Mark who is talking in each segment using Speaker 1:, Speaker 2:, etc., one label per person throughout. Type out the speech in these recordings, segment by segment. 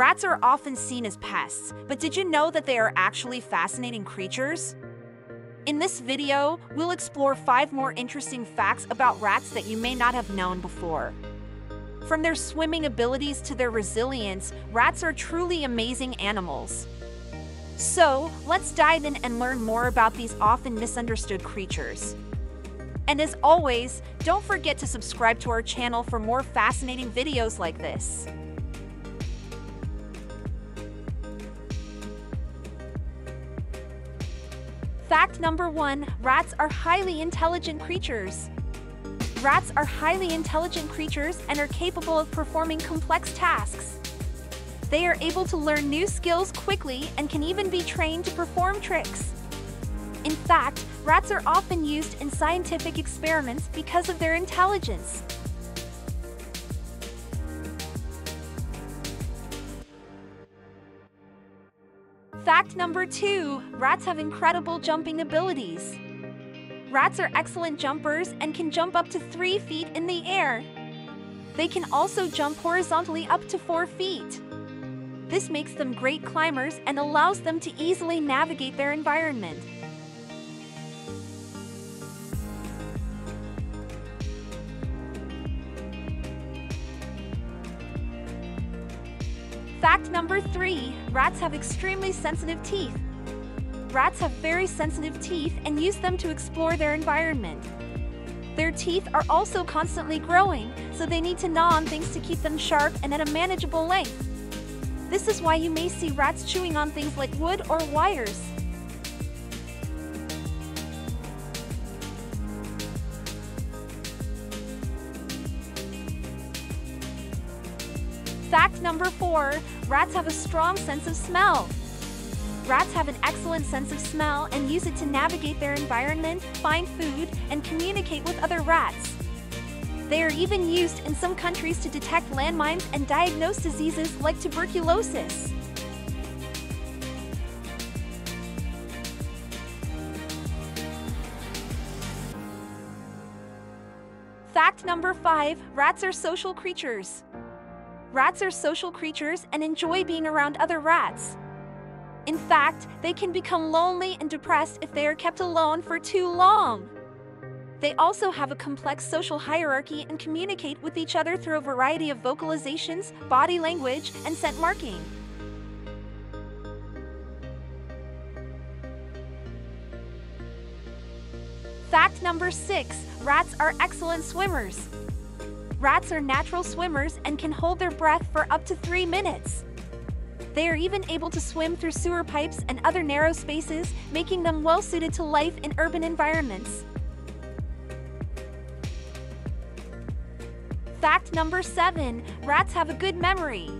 Speaker 1: Rats are often seen as pests, but did you know that they are actually fascinating creatures? In this video, we'll explore five more interesting facts about rats that you may not have known before. From their swimming abilities to their resilience, rats are truly amazing animals. So, let's dive in and learn more about these often misunderstood creatures. And as always, don't forget to subscribe to our channel for more fascinating videos like this. Fact number one, rats are highly intelligent creatures. Rats are highly intelligent creatures and are capable of performing complex tasks. They are able to learn new skills quickly and can even be trained to perform tricks. In fact, rats are often used in scientific experiments because of their intelligence. Fact number two, rats have incredible jumping abilities. Rats are excellent jumpers and can jump up to three feet in the air. They can also jump horizontally up to four feet. This makes them great climbers and allows them to easily navigate their environment. Fact number three, rats have extremely sensitive teeth. Rats have very sensitive teeth and use them to explore their environment. Their teeth are also constantly growing, so they need to gnaw on things to keep them sharp and at a manageable length. This is why you may see rats chewing on things like wood or wires. Fact number four, rats have a strong sense of smell. Rats have an excellent sense of smell and use it to navigate their environment, find food, and communicate with other rats. They are even used in some countries to detect landmines and diagnose diseases like tuberculosis. Fact number five, rats are social creatures. Rats are social creatures and enjoy being around other rats. In fact, they can become lonely and depressed if they are kept alone for too long. They also have a complex social hierarchy and communicate with each other through a variety of vocalizations, body language, and scent marking. Fact number six, rats are excellent swimmers. Rats are natural swimmers and can hold their breath for up to three minutes. They are even able to swim through sewer pipes and other narrow spaces, making them well suited to life in urban environments. Fact number seven, rats have a good memory.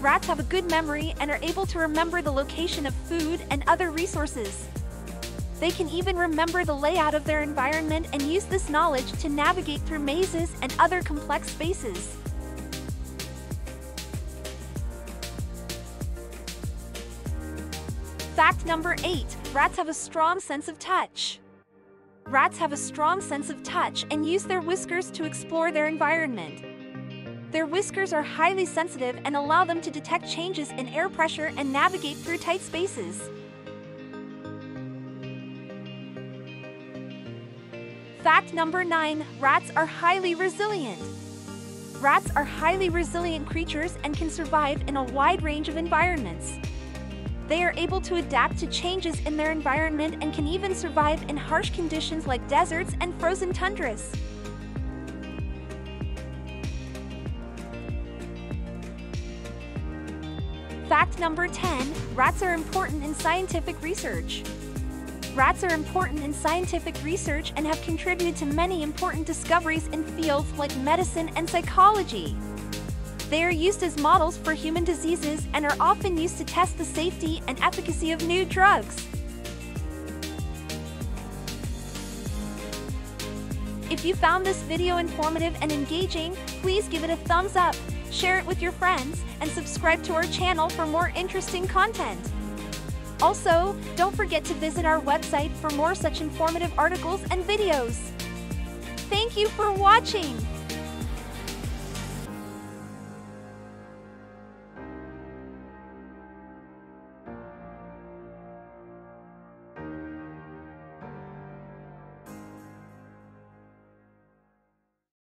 Speaker 1: Rats have a good memory and are able to remember the location of food and other resources. They can even remember the layout of their environment and use this knowledge to navigate through mazes and other complex spaces. Fact number 8. Rats have a strong sense of touch. Rats have a strong sense of touch and use their whiskers to explore their environment. Their whiskers are highly sensitive and allow them to detect changes in air pressure and navigate through tight spaces. Fact number 9. Rats are highly resilient. Rats are highly resilient creatures and can survive in a wide range of environments. They are able to adapt to changes in their environment and can even survive in harsh conditions like deserts and frozen tundras. Fact number 10. Rats are important in scientific research. Rats are important in scientific research and have contributed to many important discoveries in fields like medicine and psychology. They are used as models for human diseases and are often used to test the safety and efficacy of new drugs. If you found this video informative and engaging, please give it a thumbs up, share it with your friends, and subscribe to our channel for more interesting content. Also, don't forget to visit our website for more such informative articles and videos. Thank you for watching!